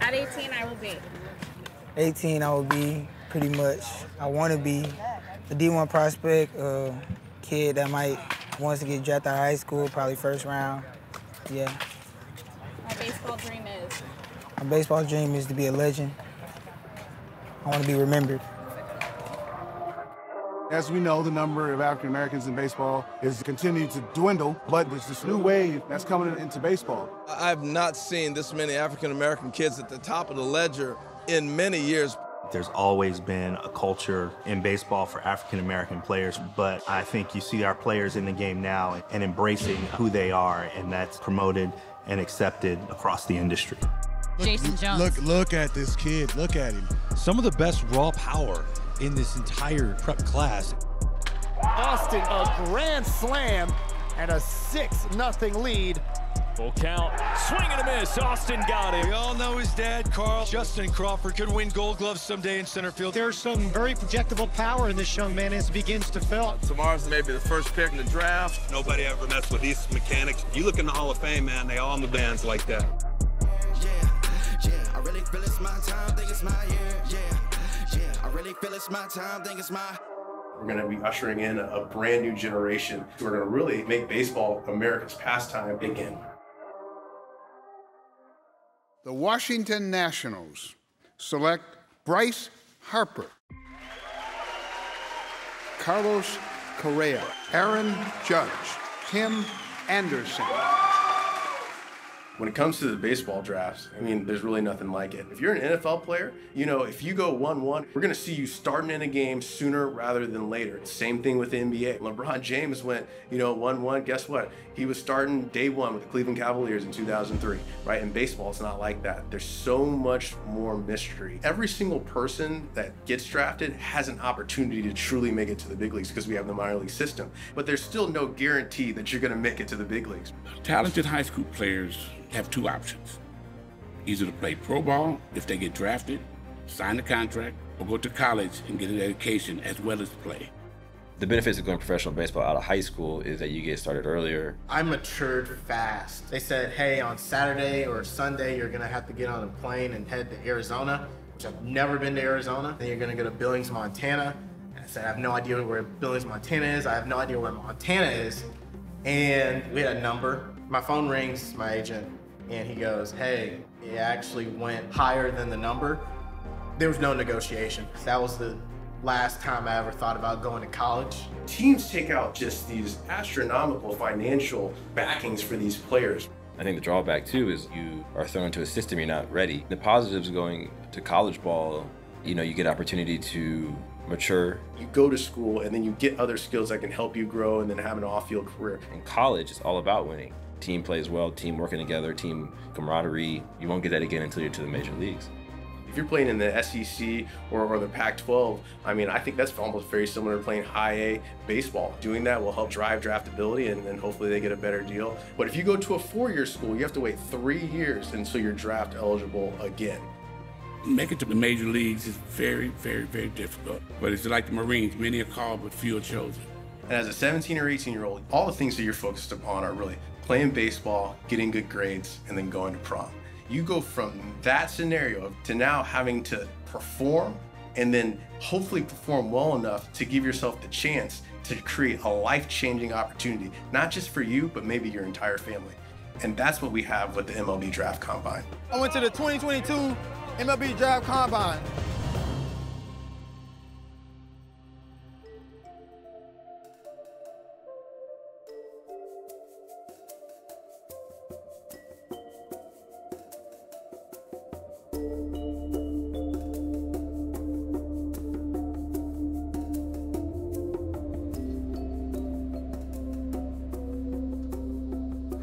At 18, I will be. 18, I will be pretty much. I want to be a D1 prospect, a kid that might wants to get drafted out of high school, probably first round. Yeah. My baseball dream is. My baseball dream is to be a legend. I want to be remembered. As we know, the number of African Americans in baseball is continuing to dwindle, but there's this new wave that's coming into baseball. I've not seen this many African American kids at the top of the ledger in many years. There's always been a culture in baseball for African American players, but I think you see our players in the game now and embracing who they are, and that's promoted and accepted across the industry. Jayson Jones. Look, look at this kid. Look at him. Some of the best raw power in this entire prep class. Austin, a grand slam and a 6 nothing lead. Full count. Swing and a miss. Austin got it. We all know his dad, Carl. Justin Crawford could win gold gloves someday in center field. There's some very projectable power in this young man as he begins to fill. Tomorrow's maybe the first pick in the draft. Nobody ever messed with these mechanics. You look in the Hall of Fame, man, they all in the bands like that. Yeah, yeah, I really feel it's my time, think it's my year. Yeah, yeah, I really feel it's my time, think it's my we're going to be ushering in a brand new generation who are going to really make baseball America's pastime again. The Washington Nationals select Bryce Harper, Carlos Correa, Aaron Judge, Tim Anderson. When it comes to the baseball drafts, I mean, there's really nothing like it. If you're an NFL player, you know, if you go 1 1, we're going to see you starting in a game sooner rather than later. Same thing with the NBA. LeBron James went, you know, 1 1. Guess what? He was starting day one with the Cleveland Cavaliers in 2003, right? In baseball, it's not like that. There's so much more mystery. Every single person that gets drafted has an opportunity to truly make it to the big leagues because we have the minor league system. But there's still no guarantee that you're going to make it to the big leagues. Talented high school players have two options either to play pro ball if they get drafted, sign the contract, or go to college and get an education as well as play. The benefits of going professional baseball out of high school is that you get started earlier. I matured fast. They said, hey, on Saturday or Sunday, you're going to have to get on a plane and head to Arizona, which I've never been to Arizona. Then you're going to go to Billings, Montana. And I said, I have no idea where Billings, Montana is. I have no idea where Montana is. And we had a number. My phone rings, my agent and he goes, Hey, it actually went higher than the number. There was no negotiation. That was the last time I ever thought about going to college. Teams take out just these astronomical financial backings for these players. I think the drawback too is you are thrown into a system you're not ready. The positives going to college ball, you know, you get opportunity to mature. You go to school and then you get other skills that can help you grow and then have an off-field career. In college, it's all about winning team plays well, team working together, team camaraderie. You won't get that again until you're to the major leagues. If you're playing in the SEC or, or the Pac 12, I mean, I think that's almost very similar to playing high A baseball. Doing that will help drive draftability and, and hopefully they get a better deal. But if you go to a four year school, you have to wait three years until you're draft eligible again. Making it to the major leagues is very, very, very difficult. But it's like the Marines, many are called, but few are chosen. And as a 17 or 18 year old, all the things that you're focused upon are really playing baseball, getting good grades, and then going to prom. You go from that scenario to now having to perform and then hopefully perform well enough to give yourself the chance to create a life changing opportunity, not just for you, but maybe your entire family. And that's what we have with the MLB Draft Combine. I went to the 2022 MLB Draft Combine.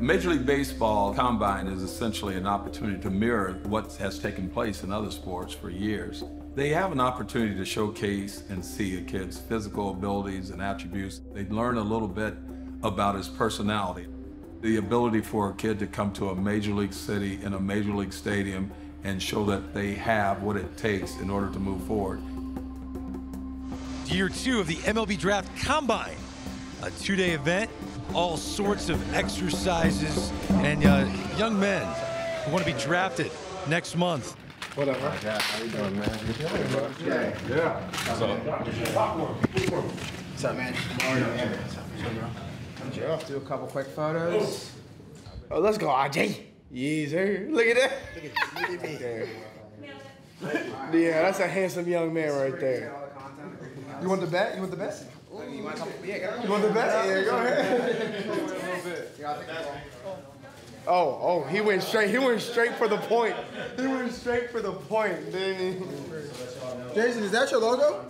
Major League Baseball Combine is essentially an opportunity to mirror what has taken place in other sports for years. They have an opportunity to showcase and see a kid's physical abilities and attributes. They learn a little bit about his personality. The ability for a kid to come to a major league city in a major league stadium and show that they have what it takes in order to move forward. Year two of the MLB Draft Combine, a two-day event all sorts of exercises, and uh, young men who want to be drafted next month. What up, man? How you doing, man? Yeah. Yeah. What's up, man? Yeah. Do a couple quick photos. Oh, let's go, RJ. Yes, sir. Look at that. Look at me. Yeah, that's a handsome young man right there. You want the bet? You want the bet? You want, yeah, You want the bet? Yeah, go ahead. Oh, oh, he went straight. He went straight for the point. He went straight for the point, didn't he? Jayson, is that your logo?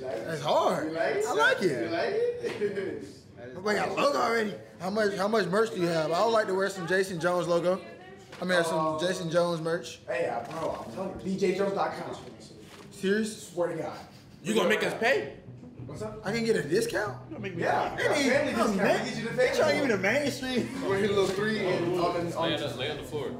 That's hard. I like it. Wait, got a logo already. How much? How much merch do you have? I would like to wear some Jayson Jones logo. I mean, some oh. Jayson Jones merch. Hey, bro, I'm telling you, DJJones.com. Serious? Swear to God. You gonna make us pay? What's up? I can get a discount. Yeah, They need- family oh, discount. man. Get you the They family trying to give me one. the mainstream. We're gonna hit a little three and on the on the lay on the floor.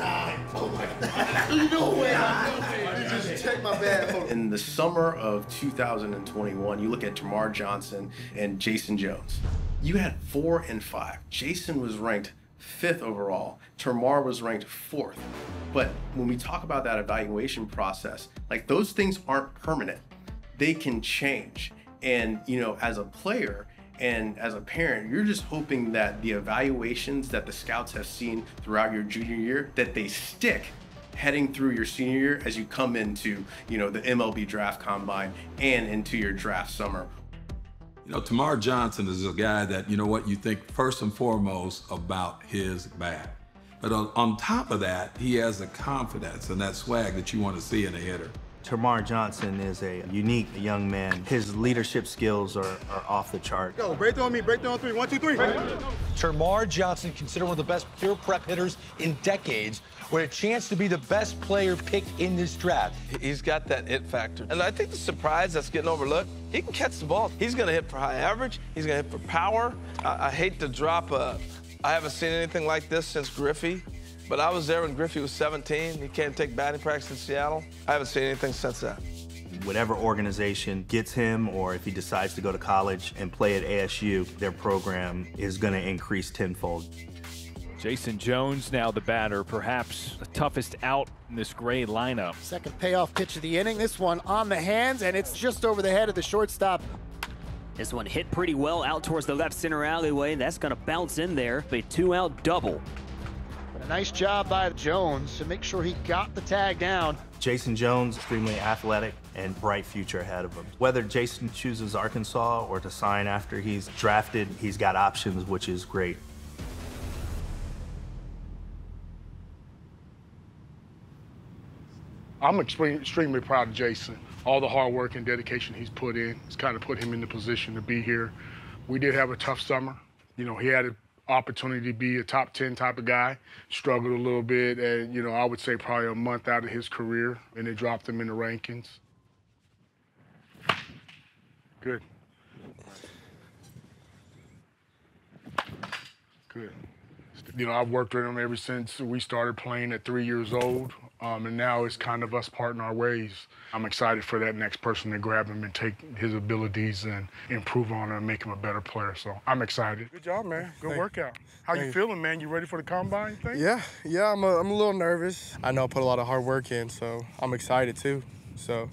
Oh You know what? Just check my bad. In the summer of 2021, you look at Termarr Johnson and Jayson Jones. You had four and five. Jayson was ranked fifth overall. Termarr was ranked fourth. But when we talk about that evaluation process, like those things aren't permanent. They can change. And you know, as a player, and as a parent, you're just hoping that the evaluations that the scouts have seen throughout your junior year, that they stick heading through your senior year as you come into, you know, the MLB draft combine and into your draft summer. You know, Termarr Johnson is a guy that, you know what, you think first and foremost about his bat. But on, on top of that, he has the confidence and that swag that you want to see in a hitter. Termarr Johnson is a unique young man. His leadership skills are, are off the chart. Go, break through on me, break through on three. One, two, three. Termarr Johnson, considered one of the best pure prep hitters in decades, with a chance to be the best player picked in this draft. He's got that it factor. And I think the surprise that's getting overlooked, he can catch the ball. He's going to hit for high average. He's going to hit for power. I, I hate to drop a, I haven't seen anything like this since Griffey. But I was there when Griffey was 17. He can't take batting practice in Seattle. I haven't seen anything since that. Whatever organization gets him, or if he decides to go to college and play at ASU, their program is going to increase tenfold. Jayson Jones now the batter, perhaps the toughest out in this gray lineup. Second payoff pitch of the inning. This one on the hands, and it's just over the head of the shortstop. This one hit pretty well out towards the left center alleyway. That's going to bounce in there. A two out double. A nice job by Jones to make sure he got the tag down. Jayson Jones, extremely athletic and bright future ahead of him. Whether Jayson chooses Arkansas or to sign after he's drafted, he's got options, which is great. I'm extremely, extremely proud of Jayson. All the hard work and dedication he's put in, it's kind of put him in the position to be here. We did have a tough summer. You know, he had an opportunity to be a top 10 type of guy, struggled a little bit, and, you know, I would say probably a month out of his career, and they dropped him in the rankings. Good. Good. You know, I've worked with him ever since we started playing at three years old. Um, and now it's kind of us parting our ways. I'm excited for that next person to grab him and take his abilities and improve on him and make him a better player. So I'm excited. Good job, man. Good Thank- workout. How you thank- feeling, man? You ready for the combine thing? Yeah, yeah, I'm a, I'm a little nervous. I know I put a lot of hard work in, so I'm excited too. So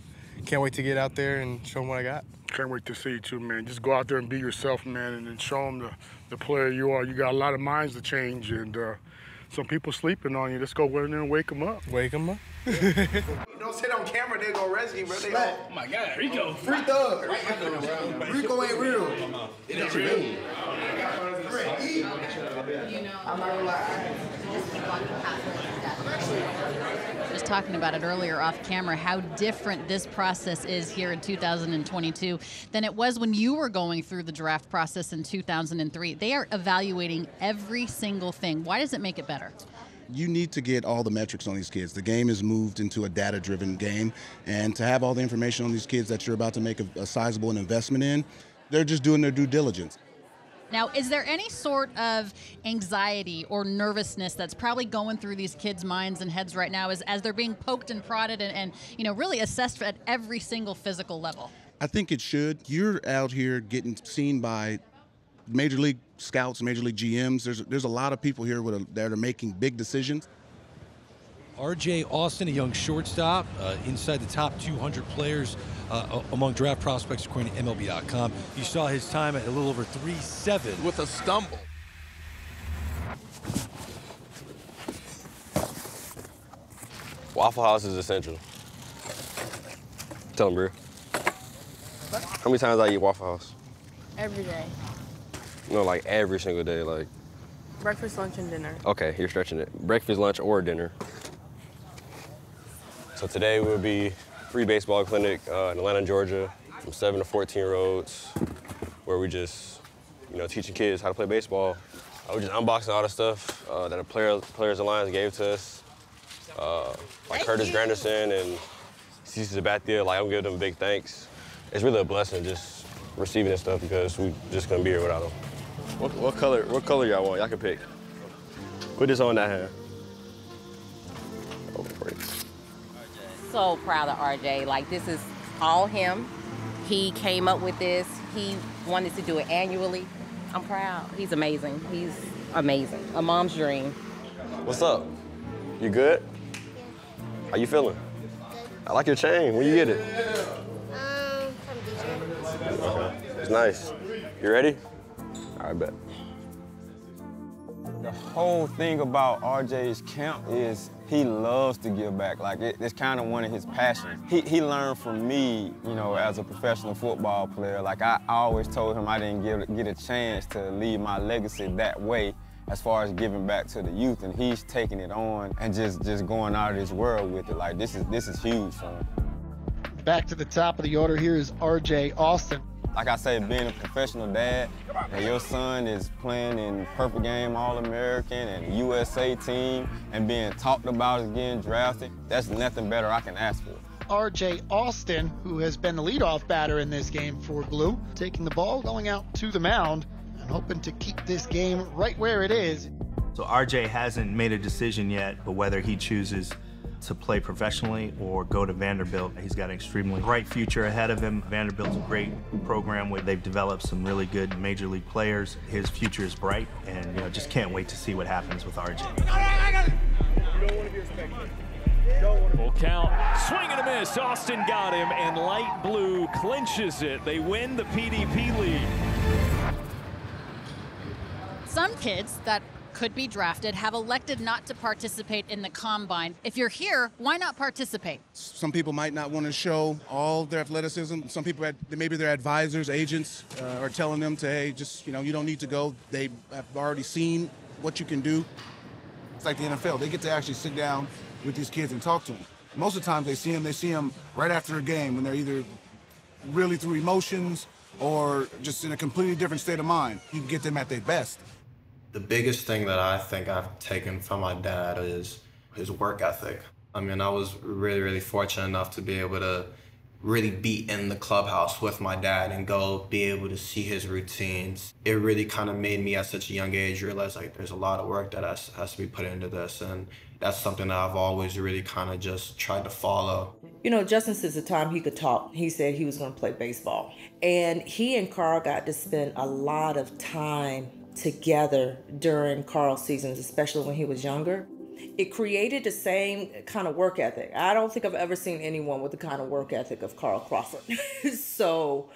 can't wait to get out there and show them what I got. Can't wait to see you too, man. Just go out there and be yourself, man, and then show them the, the player you are. You got a lot of minds to change, and uh, some people sleeping on you. Let's go in there and wake them up. Wake them up. Don't sit on camera, they gonna arrest bro. They Smack. oh my God, Rico. Free thug. Rico ain't real. It ain't real. I'm not gonna lie. Was talking about it earlier off camera how different this process is here in 2022 than it was when you were going through the draft process in 2003. They are evaluating every single thing. Why does it make it better? You need to get all the metrics on these kids. The game is moved into a data driven game, and to have all the information on these kids that you're about to make a, a sizable investment in, they're just doing their due diligence. Now, is there any sort of anxiety or nervousness that's probably going through these kids' minds and heads right now as, as they're being poked and prodded and, and you know really assessed at every single physical level? I think it should. You're out here getting seen by major league scouts, major league GMs. There's there's a lot of people here a, that are making big decisions. RJ Austin, a young shortstop, uh, inside the top 200 players uh, among draft prospects according to MLB.com. You saw his time at a little over 3-7. With a stumble. Waffle House is essential. Tell him, bro. How many times I eat Waffle House? Every day. No, like every single day. Like, Breakfast, lunch, and dinner. okay, you're stretching it. Breakfast, lunch, or dinner. So today will be free baseball clinic uh, in Atlanta, Georgia, from 7 to 14 year olds, where we just, you know, teaching kids how to play baseball. Uh, we're just unboxing all the stuff uh, that the player, Players Alliance gave to us, uh, like Curtis Granderson and CC Sabathia. Like, I'm giving them big thanks. It's really a blessing just receiving this stuff because we just couldn't be here without them. What, what color? What color y'all want? Y'all can pick. Put this on that hand. Oh, great. So proud of RJ. Like this is all him. He came up with this. He wanted to do it annually. I'm proud. He's amazing. He's amazing. A mom's dream. What's up? You good? How you feeling? I like your chain. Where you get it? Okay. It's nice. You ready? All right, bet. The whole thing about RJ's camp is he loves to give back. Like it, it's kind of one of his passions. He, he learned from me, you know, as a professional football player. Like I, always told him I didn't get, get a chance to leave my legacy that way as far as giving back to the youth and he's taking it on and just just going out of this world with it. Like this is this is huge for him. Back to the top of the order here is RJ Austin. Like I say, being a professional dad, and your son is playing in perfect game All-American and USA team and being talked about as getting drafted, that's nothing better I can ask for. RJ Austin, who has been the leadoff batter in this game for Blue, taking the ball, going out to the mound, and hoping to keep this game right where it is. So RJ hasn't made a decision yet, but whether he chooses to play professionally or go to Vanderbilt, he's got an extremely bright future ahead of him. Vanderbilt's a great program where they've developed some really good major league players. His future is bright, and you know, just can't wait to see what happens with RJ. Full count, swing and a miss. Austin got him, and light blue clinches it. They win the PDP league. Some kids that could be drafted have elected not to participate in the combine. If you're here, why not participate? Some people might not want to show all their athleticism. Some people, maybe their advisors, agents, uh, are telling them to, hey, just, you know, you don't need to go. They have already seen what you can do. It's like the NFL. They get to actually sit down with these kids and talk to them. Most of the times they see them, they see them right after a game when they're either really through emotions or just in a completely different state of mind. You can get them at their best. The biggest thing that I think I've taken from my dad is his work ethic. I mean, I was really, really fortunate enough to be able to really be in the clubhouse with my dad and go be able to see his routines. It really kind of made me at such a young age realize like there's a lot of work that has, has to be put into this. And that's something that I've always really kind of just tried to follow. You know, Justin since the time he could talk, he said he was going to play baseball. And he and Carl got to spend a lot of time together during Carl's seasons, especially when he was younger. It created the same kind of work ethic. I don't think I've ever seen anyone with the kind of work ethic of Carl Crawford. so,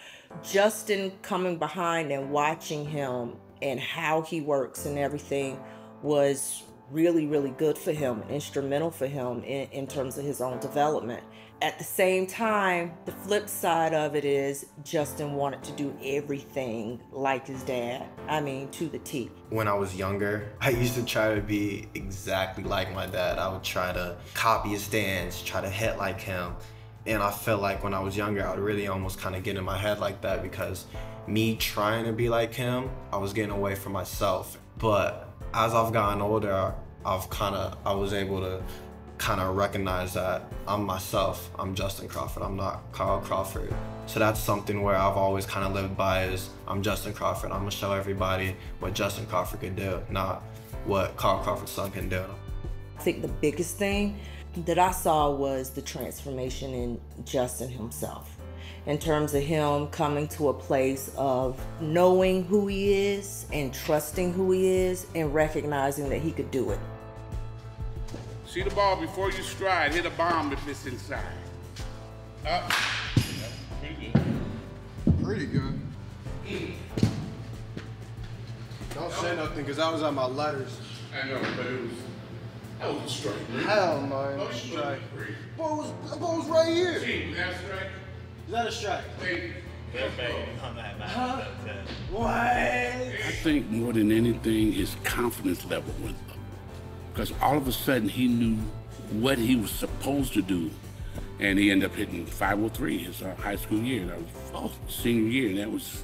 Justin coming behind and watching him and how he works and everything was really, really good for him, instrumental for him in, in terms of his own development. At the same time, the flip side of it is Justin wanted to do everything like his dad. I mean, to the T. When I was younger, I used to try to be exactly like my dad. I would try to copy his stance, try to hit like him. And I felt like when I was younger, I would really almost kind of get in my head like that because me trying to be like him, I was getting away from myself. But as I've gotten older, I've kind of, I was able to kind of recognize that I'm myself. I'm Justin Crawford. I'm not Carl Crawford. So that's something where I've always kind of lived by is I'm Justin Crawford. I'm gonna show everybody what Justin Crawford can do, not what Carl Crawford's son can do. I think the biggest thing that I saw was the transformation in Justin himself. In terms of him coming to a place of knowing who he is and trusting who he is and recognizing that he could do it. See the ball before you stride. Hit a bomb if it's inside. Up. Pretty good. Pretty good. Don't say nothing, because I was on my letters. I know, but it was that was a strike. man. Hell no, it Oh, was a oh, strike. Ball was, the ball was right here. See, that strike? Is that a strike? Huh? What? I think more than anything, his confidence level went up. Because all of a sudden, he knew what he was supposed to do. And he ended up hitting 503 his uh, high school year. That was oh, senior year. And that was,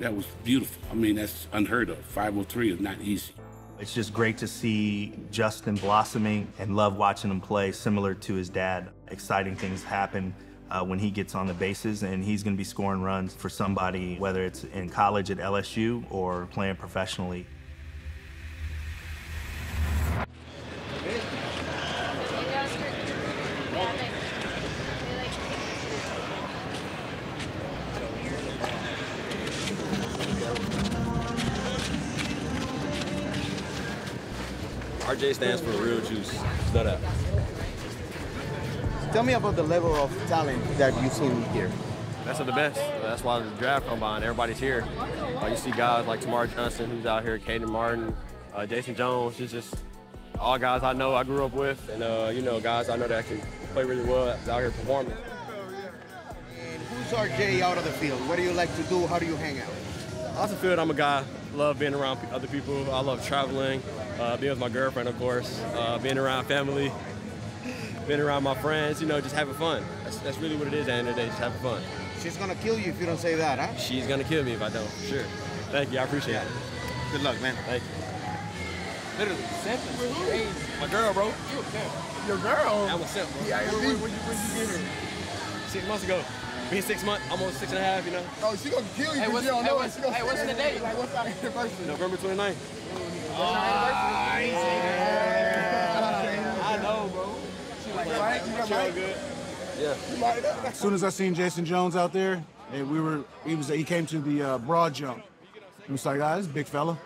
that was beautiful. I mean, that's unheard of. 503 is not easy. It's just great to see Justin blossoming and love watching him play, similar to his dad. Exciting things happen uh, when he gets on the bases, and he's going to be scoring runs for somebody, whether it's in college at LSU or playing professionally. RJ stands for real juice. Know that. Tell me about the level of talent that you've seen here. That's the best. That's why the draft combine, everybody's here. Uh, you see guys like Termarr Johnson, who's out here, Caden Martin, uh, Jayson Jones. It's just all guys I know I grew up with, and uh, you know guys I know that can play really well out here performing. And Who's RJ out of the field? What do you like to do? How do you hang out? Off the field, I'm a guy. Love being around other people. I love traveling, uh, being with my girlfriend, of course, uh, being around family, being around my friends. You know, just having fun. That's, that's really what it is at the end of the day, just having fun. She's gonna kill you if you don't say that, huh? She's gonna kill me if I don't, for sure. Thank you, I appreciate it. Good luck, man. Thank you. Literally, My girl, bro. Your girl? I'm a simp, bro. Yeah, When- when, when- when, when you get her? Six months ago. Been six months, almost six and a half, you know. Oh, she gonna kill you. Hey, what's- you don't hey, know what's- it. Gonna hey, what's the date? Like, what's our anniversary? November 29th. I know, bro. She? You got right? good. Yeah. As soon as I seen Jayson Jones out there, and we were, he was, he came to the uh, broad jump. It was like, ah, this a big fella.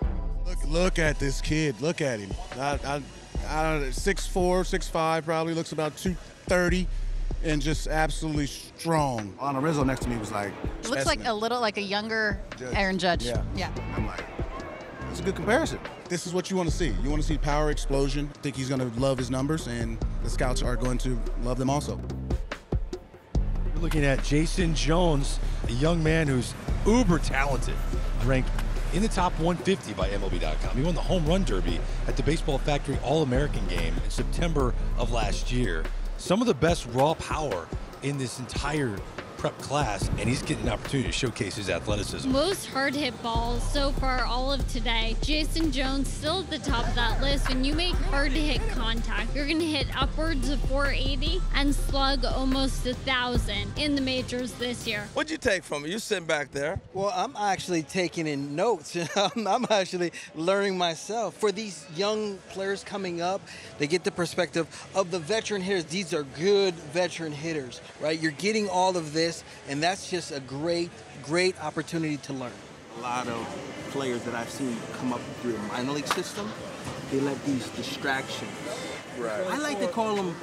Look, look at this kid. Look at him. I, I, I don't know, 6'4", 6'5", probably looks about 230, and just absolutely strong. On Rizzo next to me was like, It looks like a little like a younger Aaron Judge. Yeah. Yeah. I'm like, it's a good comparison. This is what you want to see. You want to see power explosion. I think he's going to love his numbers, and the scouts are going to love them also. We're looking at Jayson Jones, a young man who's uber talented, ranked in the top 150 by MLB.com. He won the home run derby at the Baseball Factory All American game in September of last year. Some of the best raw power in this entire prep class, and he's getting an opportunity to showcase his athleticism. Most hard hit balls so far all of today. Jayson Jones still at the top of that list. When you make hard to hit contact, you're going to hit upwards of 480 and slug almost a thousand in the majors this year. What'd you take from it? You're sitting back there. Well, I'm actually taking in notes. I'm, I'm actually learning myself. For these young players coming up, they get the perspective of the veteran hitters. These are good veteran hitters, right? You're getting all of this, and that's just a great, great opportunity to learn. A lot of players that I've seen come up through the minor league system, they let these distractions. Right. I like to call them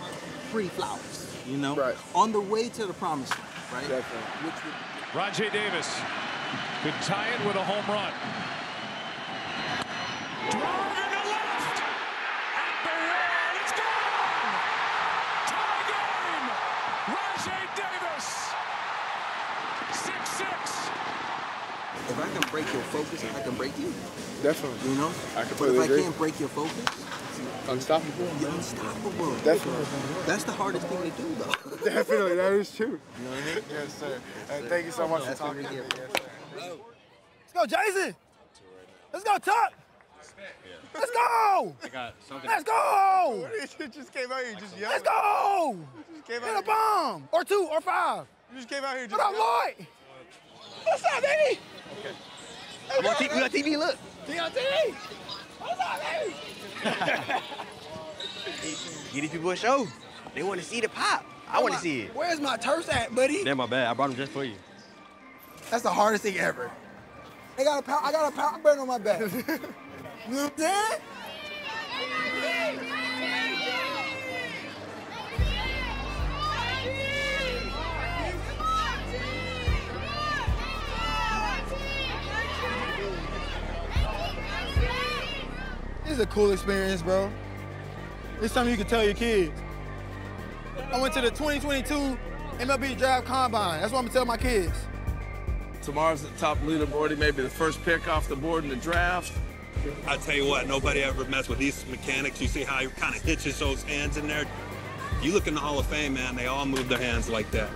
free flowers, you know? Right. On the way to the promised land, right? Definitely. Which would Rajay Davis could tie it with a home run. Drive into left. At the wall. It's gone. Tie game. Rajay Davis. 6-6. If I can break your focus, and I can break you. Definitely. You know? I But completely if I can't break your focus, Unstoppable. you're unstoppable. Definitely. That's the hardest thing to do, though. Definitely, that is true. You know what I mean? Yes, sir. Uh, thank you so much for That's what talking we to me. Yes. Let's go, Jayson. Let's go, Tuck. Let's go. I got something. Let's go. You just came out here just yelling. Let's go. just came Hit out a bomb or two or five. You just came out here just What up, Lloyd? What's up, baby? I'm on TV, we on TV, look. T on TV. What's up, baby? Get these people a show. They want to see the pop. I want to see it. Where's my turf at, buddy? Damn, my bad. I brought them just for you. That's the hardest thing ever. I got a power, I got a power burn on my back. you know what I'm saying? This is a cool experience, bro. It's something you can tell your kids. I went to the 2022 MLB Draft Combine. That's what I'm gonna tell my kids. Tomorrow's the top leaderboard. He may be the first pick off the board in the draft. I tell you what, nobody ever messed with these mechanics. You see how he kind of hitches those hands in there. You look in the Hall of Fame, man. They all move their hands like that.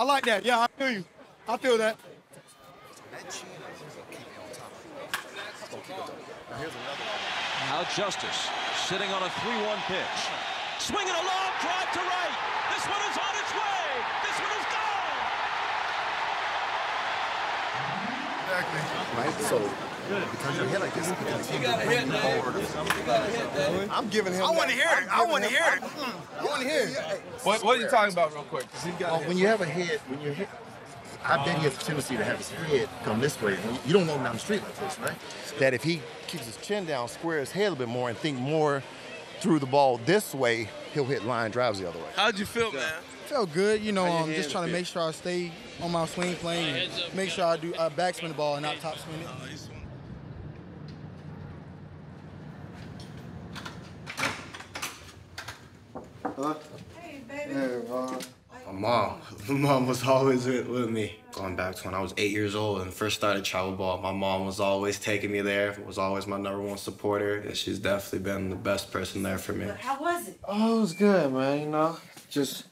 I like that. Yeah, I feel you. I feel that. Now Justice sitting on a 3-1 pitch. Swinging a long drive to right. This one is on its way. This one is gone. Right? So, because you hit like this, you got to hit, You got to hit, I'm giving him. I want to hear it. I want to hear it. I want to hear it. What, what are you talking about, real quick? 'Cause he got Well, when you have a head, when you hit, I bet he has a tendency to have his head come this way. You- You don't want him down the street like this, right? That if he keeps his chin down, square his head a little bit more, and think more through the ball this way, he'll hit line drives the other way. How'd you feel, man? Felt good, you know. How your Um, just trying to make sure I stay on my swing plane and make sure I do uh, backspin the ball and not top spin it. Huh? Hey, baby. Hey, Ron. My mom. My mom was always with, with me. Going back to when I was eight years old and first started travel ball, my mom was always taking me there, was always my number one supporter, and she's definitely been the best person there for me. How was it? Oh, it was good, man, you know? Just,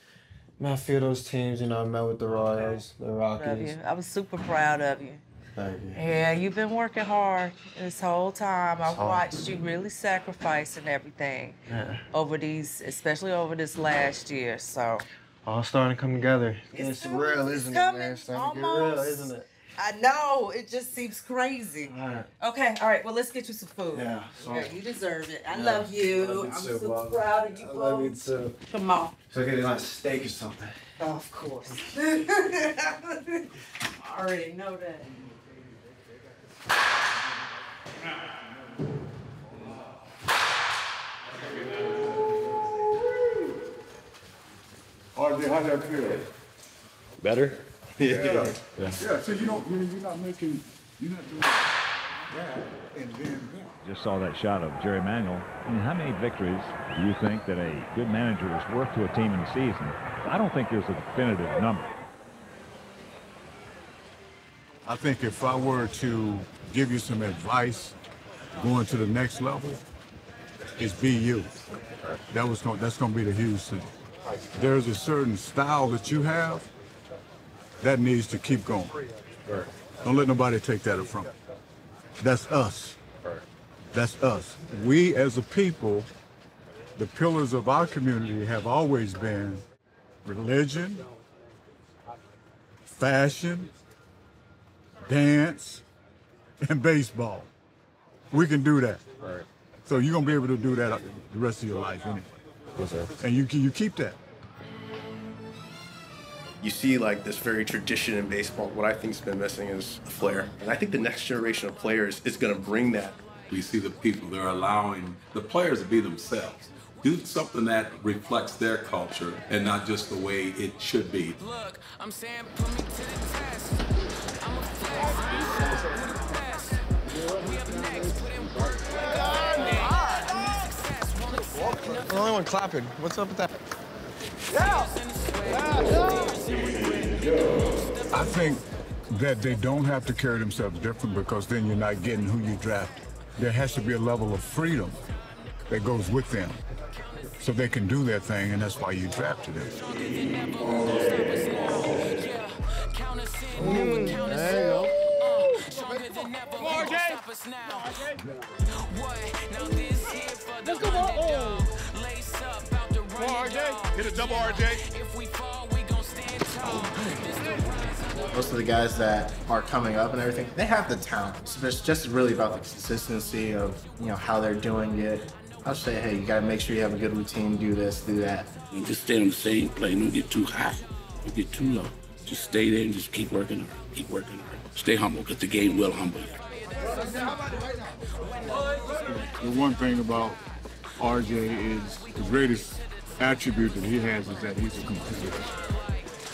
man, I feel those teams, you know, I met with the Royals, the Rockies. I was super proud of you. Thank you. Yeah, you've been working hard this whole time. I've watched you really sacrificing everything Yeah. over these, especially over this last year. So All starting to come together. It's It's, real, isn't it, man? It's starting to get real, almost. isn't it? I know it just seems crazy. All right. Okay, all right. Well, let's get you some food. Yeah, so- Yeah, you deserve it. I Yeah, love you. love you I'm too, super Bob. proud of you. I love you both. too. Come on. So get a nice steak or something. Of course. I already know that. RJ, how that feel? Better? Yeah. Yeah. Yeah, so you don't, you- you're not making, you're not doing that and then that. Just saw that shot of Jerry Manuel. I mean, how many victories do you think that a good manager is worth to a team in the season? I don't think there's a definitive number. I think if I were to give you some advice going to the next level, it's be you. That was going, that's going to be the huge thing. There's a certain style that you have that needs to keep going. Don't let nobody take that from you. That's us. That's us. We as a people, the pillars of our community have always been religion, fashion, dance, and baseball. We can do that. So you're gonna be able to do that the rest of your life anyway. And you you keep that. You see, like this very tradition in baseball. What I think's been missing is a flair, and I think the next generation of players is going to bring that. We see the people, they're allowing the players to be themselves. Do something that reflects their culture and not just the way it should be. Look, I'm saying put me to the test. I'm a flex. The? We up next. Put in work like a man. Success, wanna see The only one clapping. What's up with that? I think that they don't have to carry themselves different because then you're not getting who you drafted. There has to be a level of freedom that goes with them so they can do their thing, and that's why you drafted them. Mm, there you go. Stronger than ever. Won't stop us now. What? Now this here for the underdog. Lace up, out the run. RJ. Hit a double, RJ. Most of the guys that are coming up and everything, they have the talent. So it's just really about the consistency of you know how they're doing it. I'll say, hey, you gotta make sure you have a good routine. Do this, do that. And just stay on the same plane. Don't get too high. Don't get too low. Just stay there and just keep working hard. Keep working hard. Stay humble because the game will humble you. The one thing about RJ is the greatest attribute that he has is that he's a competitor.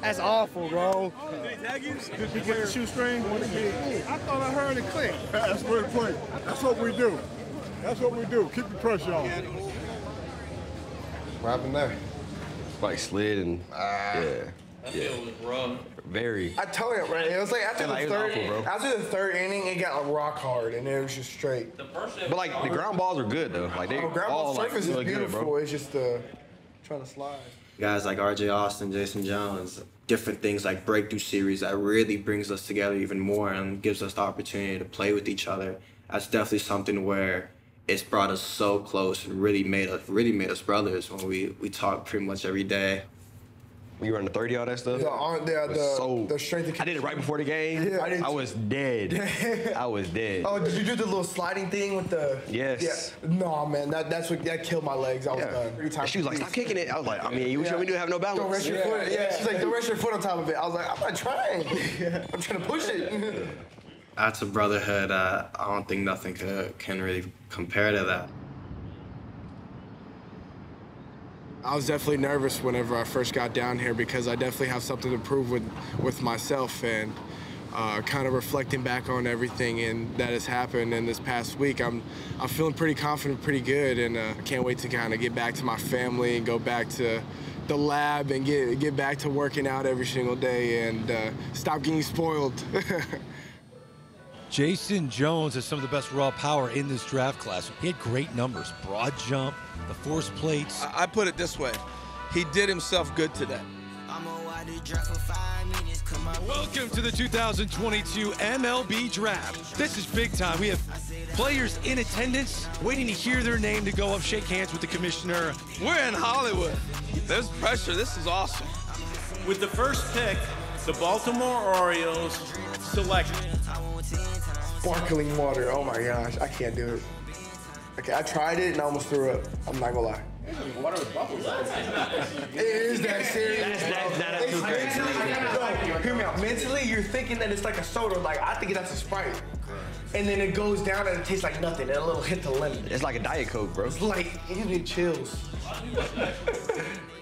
That's awful, bro. Did you get the shoestring? I thought I heard it click. That's where it click. That's what we do. That's what we do. Keep the pressure on. What happened there? Like slid and ah. yeah, yeah. rough. Very. I told you, right? It was like after Yeah, like, the it was third, awful, bro. after the third inning, it got like rock hard, and it was just straight. The first But like the ground balls are good though. Like they Oh, ground ball all like surface is really good, beautiful. bro. It's just the trying to slide. Guys like RJ Austin, Jayson Jones, different things like breakthrough series that really brings us together even more and gives us the opportunity to play with each other. That's definitely something where it's brought us so close and really made us really made us brothers when we we talk pretty much every day. Were you running 30 all that stuff? The, on, the, the, so- the strength. I did it right before the game. Yeah, I I was dead. I was dead. Oh, did you do the little sliding thing with the? Yes. Yeah. No, man, that that's what that killed my legs. I was done. Three times. She was like, "Stop kicking it." I was like, "I mean, you sure we do have no balance?" Don't rest your Yeah. foot. Yeah. She's like, don't rest your foot on top of it. I was like, I'm not trying. I'm trying to push it. That's a brotherhood. Uh, I don't think nothing could, can really compare to that. I was definitely nervous whenever I first got down here because I definitely have something to prove with with myself and uh, kind of reflecting back on everything and that has happened in this past week. I'm I'm feeling pretty confident, pretty good, and uh, I can't wait to kind of get back to my family and go back to the lab and get get back to working out every single day and uh, stop getting spoiled. Jayson Jones has some of the best raw power in this draft class. He had great numbers broad jump, the force plates. I I put it this way. He did himself good today. Welcome to the 2022 MLB Draft. This is big time. We have players in attendance waiting to hear their name to go up, shake hands with the commissioner. We're in Hollywood. There's pressure. This is awesome. With the first pick, the Baltimore Orioles select Sparkling water. Oh my gosh, I can't do it. Okay, I tried it and I almost threw up. I'm not gonna lie. water with bubbles. It is that serious. That's- bro. that's- that's too It's crazy. mentally- no, hear me out. Mentally, you're thinking that it's like a soda. Like I think that's a Sprite, and then it goes down and it tastes like nothing. And a little hit the lemon. It's like a diet coke, bro. It's like it chills.